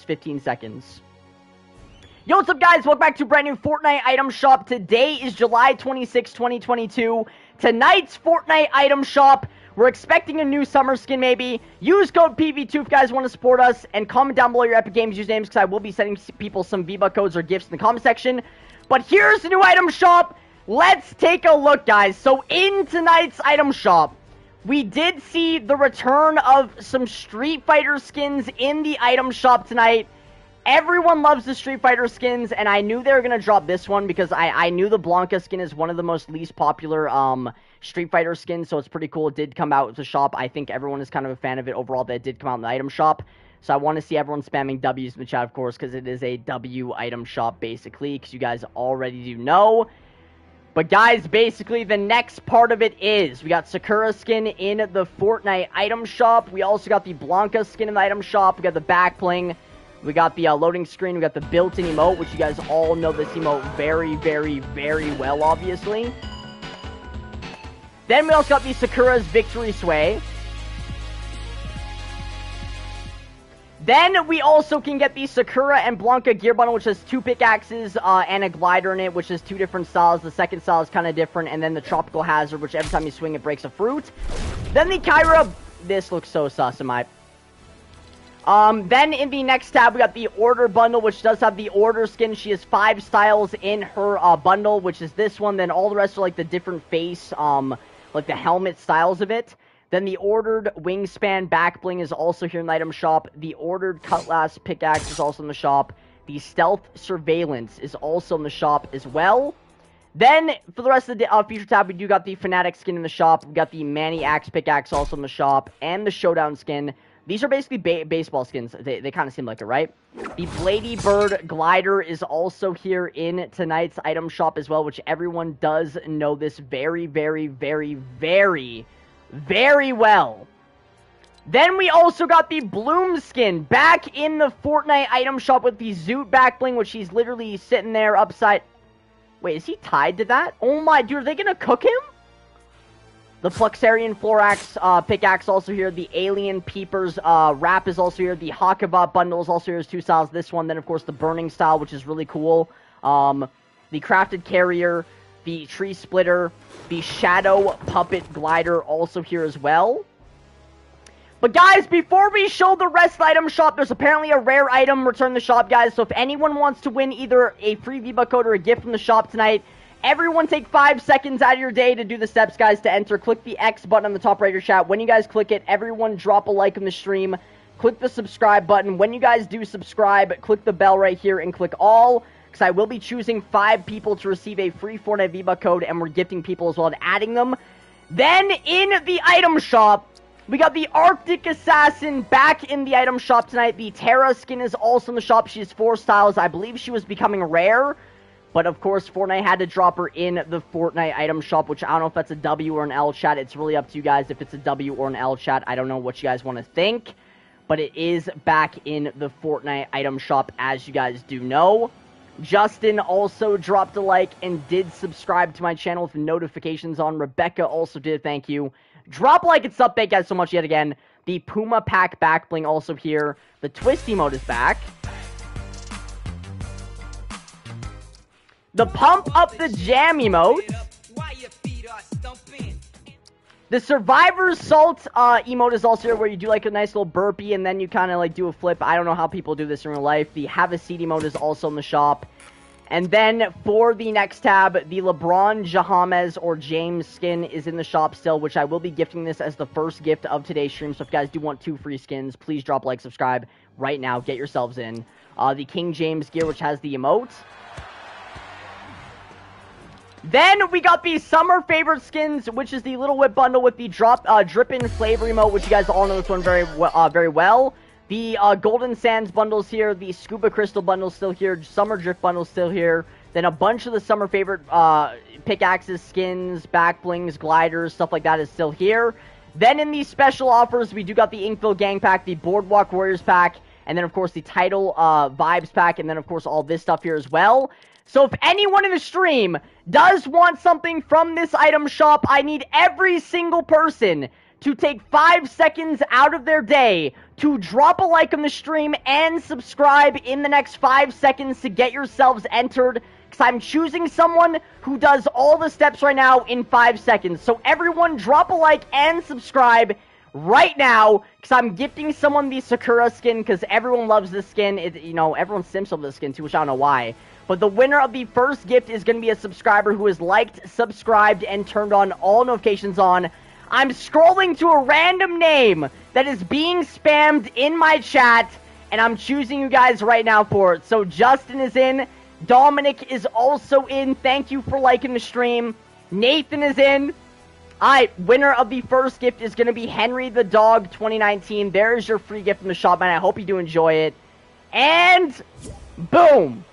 15 seconds. Yo, what's up, guys? Welcome back to brand new Fortnite item shop. Today is July 26, 2022. Tonight's Fortnite item shop, we're expecting a new summer skin, maybe. Use code PV2 if you guys want to support us, and comment down below your Epic Games usernames, because I will be sending people some V-Buck codes or gifts in the comment section. But here's the new item shop. Let's take a look, guys. So, in tonight's item shop, we did see the return of some Street Fighter skins in the item shop tonight. Everyone loves the Street Fighter skins, and I knew they were going to drop this one because I, I knew the Blanka skin is one of the most least popular um, Street Fighter skins, so it's pretty cool. It did come out with the shop. I think everyone is kind of a fan of it overall that it did come out in the item shop. So I want to see everyone spamming W's in the chat, of course, because it is a W item shop, basically, because you guys already do know. But guys, basically the next part of it is we got Sakura skin in the Fortnite item shop. We also got the Blanka skin in the item shop. We got the back bling. We got the uh, loading screen. We got the built-in emote, which you guys all know this emote very, very, very well, obviously. Then we also got the Sakura's Victory Sway. Then we also can get the Sakura and Blanka gear bundle, which has two pickaxes uh, and a glider in it, which is two different styles. The second style is kind of different, and then the Tropical Hazard, which every time you swing, it breaks a fruit. Then the Kyra... This looks so sus in my... Um, then in the next tab, we got the Order bundle, which does have the Order skin. She has five styles in her uh, bundle, which is this one. Then all the rest are like the different face, um, like the helmet styles of it. Then the ordered wingspan back bling is also here in the item shop. The ordered cutlass pickaxe is also in the shop. The stealth surveillance is also in the shop as well. Then, for the rest of the uh, feature tab, we do got the Fanatic skin in the shop. We got the Manny Axe pickaxe also in the shop. And the Showdown skin. These are basically ba baseball skins. They, they kind of seem like it, right? The Blady Bird glider is also here in tonight's item shop as well, which everyone does know this very, very, very, very very well. Then we also got the Bloom skin back in the Fortnite item shop with the Zoot back bling, which he's literally sitting there upside. Wait, is he tied to that? Oh my, dude, are they gonna cook him? The Fluxarian Florax uh, pickaxe also here. The Alien Peepers uh, wrap is also here. The Hakabot bundle is also here. There's two styles. This one, then of course the Burning style, which is really cool. Um, the Crafted Carrier, the Tree Splitter, the Shadow Puppet Glider also here as well. But guys, before we show the rest of the item shop, there's apparently a rare item return the shop, guys. So if anyone wants to win either a free V-Buck code or a gift from the shop tonight, everyone take five seconds out of your day to do the steps, guys, to enter. Click the X button on the top right of your chat. When you guys click it, everyone drop a like on the stream. Click the subscribe button. When you guys do subscribe, click the bell right here and click all because I will be choosing five people to receive a free Fortnite V-Buck code, and we're gifting people as well and adding them. Then, in the item shop, we got the Arctic Assassin back in the item shop tonight. The Terra skin is also in the shop. She has four styles. I believe she was becoming rare. But of course, Fortnite had to drop her in the Fortnite item shop, which I don't know if that's a W or an L chat. It's really up to you guys if it's a W or an L chat. I don't know what you guys want to think. But it is back in the Fortnite item shop, as you guys do know. Justin also dropped a like and did subscribe to my channel with notifications on. Rebecca also did, thank you. Drop like and sub, thank guys so much yet again. The Puma Pack back bling also here. The Twisty mode is back. The Pump Up the Jam emote. The Survivor's Salt uh, emote is also here where you do like a nice little burpee and then you kind of like do a flip. I don't know how people do this in real life. The Have a Seat emote is also in the shop. And then for the next tab, the LeBron James or James skin is in the shop still, which I will be gifting this as the first gift of today's stream. So if you guys do want two free skins, please drop like, subscribe right now. Get yourselves in. Uh, the King James gear, which has the emote. Then we got the summer favorite skins, which is the Little Whip bundle with the drop uh, dripping flavor emote, which you guys all know this one very uh, very well. The uh, Golden Sands bundles here, the Scuba Crystal bundles still here, Summer Drift bundles still here. Then a bunch of the summer favorite uh, pickaxes, skins, back blings, gliders, stuff like that is still here. Then in these special offers, we do got the Inkville Gang Pack, the Boardwalk Warriors Pack, and then of course the Title uh, Vibes Pack, and then of course all this stuff here as well. So if anyone in the stream does want something from this item shop, I need every single person to take five seconds out of their day to drop a like on the stream and subscribe in the next five seconds to get yourselves entered. Because I'm choosing someone who does all the steps right now in five seconds. So everyone drop a like and subscribe right now because I'm gifting someone the Sakura skin because everyone loves this skin. It, you know, everyone sims over the skin too, which I don't know why. But the winner of the first gift is going to be a subscriber who has liked, subscribed, and turned on all notifications on. I'm scrolling to a random name that is being spammed in my chat, and I'm choosing you guys right now for it. So Justin is in. Dominic is also in. Thank you for liking the stream. Nathan is in. Alright, winner of the first gift is going to be Henry the Dog 2019. There's your free gift from the shop, man. I hope you do enjoy it. And boom!